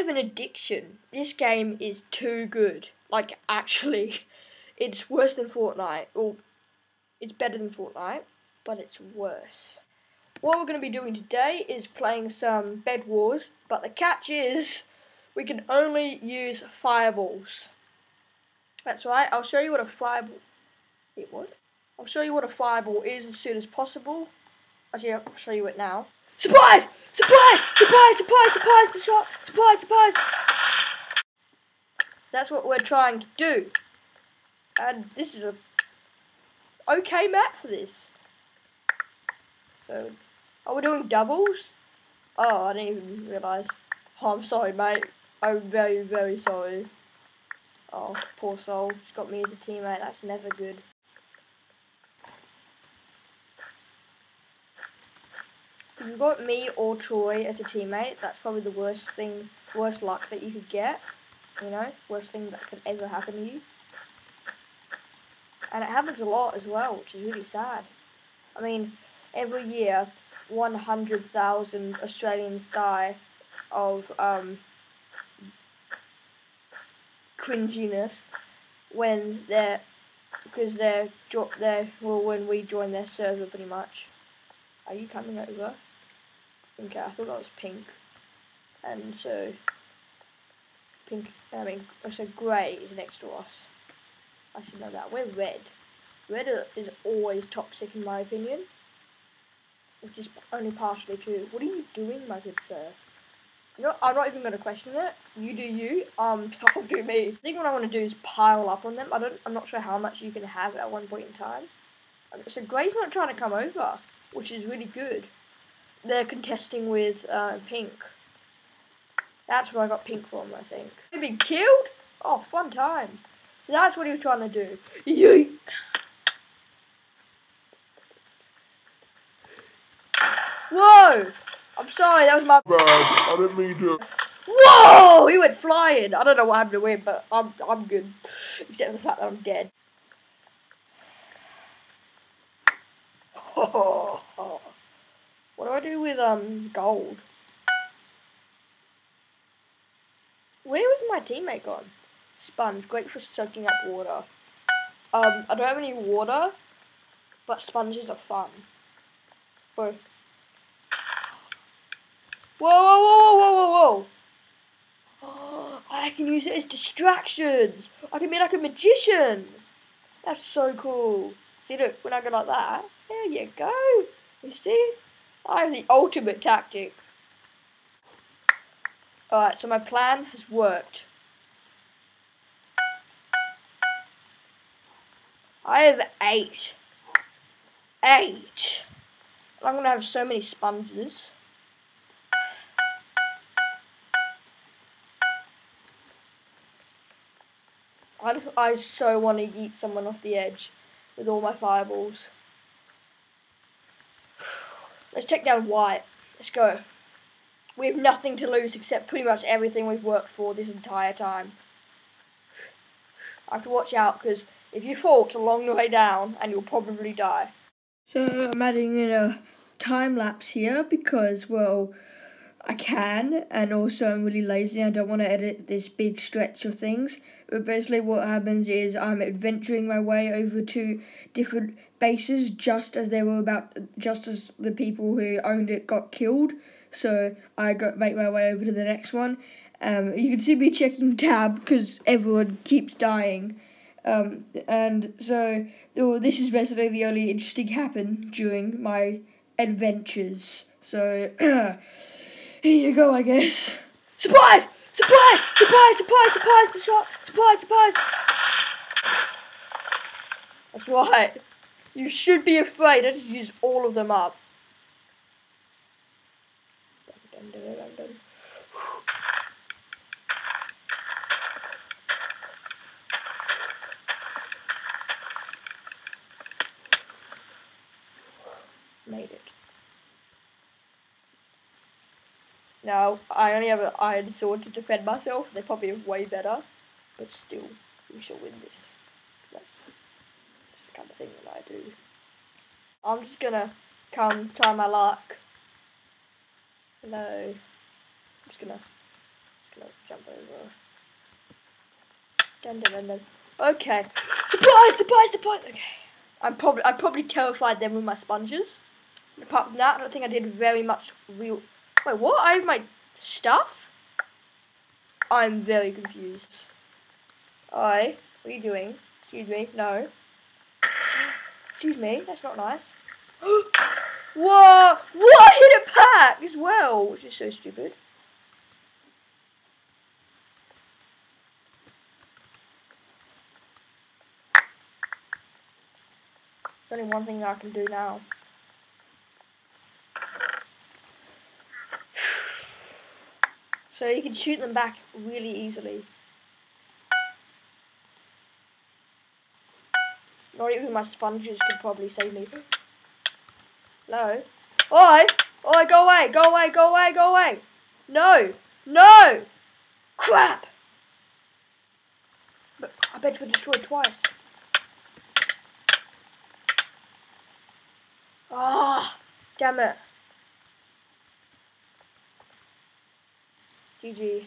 have an addiction. This game is too good. Like, actually, it's worse than Fortnite. Or, it's better than Fortnite, but it's worse. What we're going to be doing today is playing some Bed Wars, but the catch is we can only use fireballs. That's right, I'll show you what a fireball... It what? I'll show you what a fireball is as soon as possible. Actually, I'll show you it now. Surprise! Surprise! Surprise! Surprise! Surprise! Surprise! Surprise! Surprise! That's what we're trying to do. And this is a okay map for this. So, are we doing doubles? Oh, I didn't even realise. Oh, I'm sorry, mate. I'm very, very sorry. Oh, poor soul. He's got me as a teammate. That's never good. If you've got me or Troy as a teammate, that's probably the worst thing, worst luck that you could get. You know, worst thing that could ever happen to you. And it happens a lot as well, which is really sad. I mean, every year, 100,000 Australians die of um, cringiness when they're because they're they're well when we join their server pretty much. Are you coming over? Okay, I thought that was pink. And so, pink, I mean, so grey is next to us. I should know that. We're red. Red is always toxic in my opinion. Which is only partially true. What are you doing, my good sir? I'm not even going to question it. You do you. Um, I'll do me. I think what I want to do is pile up on them. I don't. I'm not sure how much you can have at one point in time. So Grey's not trying to come over, which is really good they're contesting with uh, pink. That's where I got pink from, I think. You've been killed? Oh, fun times. So that's what he was trying to do. Yeet. Whoa! I'm sorry, that was my bad. I didn't mean to. Whoa! He went flying. I don't know what happened to him, but I'm I'm good. Except for the fact that I'm dead. Oh. I do with um gold? Where was my teammate gone? Sponge, great for soaking up water. Um, I don't have any water, but sponges are fun. Whoa. Whoa, whoa, whoa, whoa, whoa, whoa, Oh, I can use it as distractions. I can be like a magician. That's so cool. See, look, when I go like that, there you go. You see? I have the ultimate tactic. Alright, so my plan has worked. I have eight. Eight. I'm going to have so many sponges. I just, I so want to eat someone off the edge with all my fireballs. Let's take down white. Let's go. We have nothing to lose except pretty much everything we've worked for this entire time. I have to watch out because if you fall, it's a long way down and you'll probably die. So I'm adding in a time lapse here because, well, I can, and also I'm really lazy. I don't want to edit this big stretch of things. But basically, what happens is I'm adventuring my way over to different bases just as they were about just as the people who owned it got killed. So I got make my way over to the next one. Um, you can see me checking tab because everyone keeps dying. Um, and so well, this is basically the only interesting happen during my adventures. So here you go, I guess. Surprise! Surprise! Surprise! Surprise! Surprise! Surprise! Surprise! That's right. You should be afraid. I just used all of them up. Made it. Now, I only have an iron sword to defend myself. They probably way better. But still, we shall win this. Kind of thing that I do. I'm just gonna come try my luck. Hello. I'm just gonna, just gonna Dun, dun, dun, dun. Okay. Surprise! Surprise! Surprise! Okay. I'm probably I probably terrified them with my sponges. Apart from that, I don't think I did very much real. Wait, what? I have my stuff. I'm very confused. I. What are you doing? Excuse me. No. Excuse me. That's not nice. Whoa! What? I hit it back as well, which is so stupid. There's only one thing I can do now. So you can shoot them back really easily. Not even my sponges could probably save me. No. Oi! Oi, go away, go away, go away, go away! No! No! Crap! But I bet we destroyed twice. Ah, oh, damn it. GG.